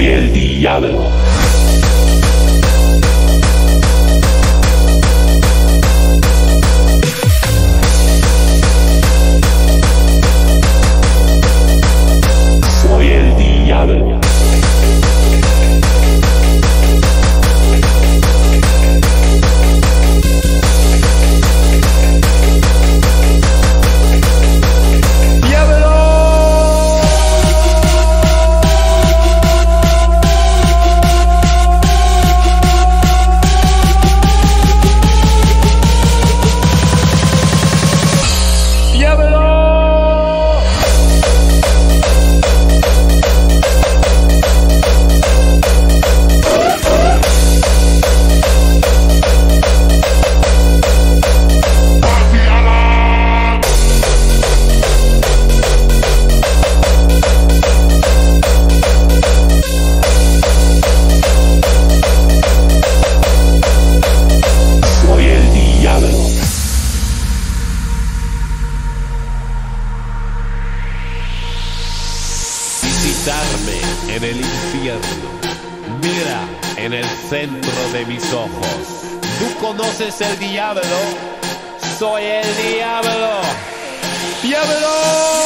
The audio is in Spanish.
soy el diablo. en el infierno. Mira en el centro de mis ojos. Tú conoces el diablo. Soy el diablo. Diablo.